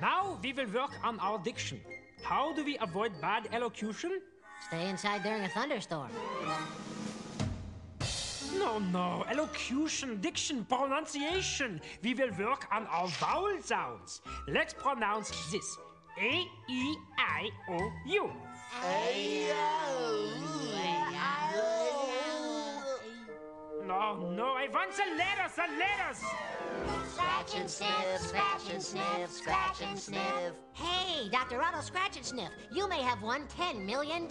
Now we will work on our diction. How do we avoid bad elocution? Stay inside during a thunderstorm. No, no. Elocution, diction, pronunciation. We will work on our vowel sounds. Let's pronounce this. A, E, I, O, U. No, no, I want the letters, the letters. And sniff, scratch and sniff, scratch and sniff. Hey, Dr. Otto Scratchansniff, you may have won $10 million.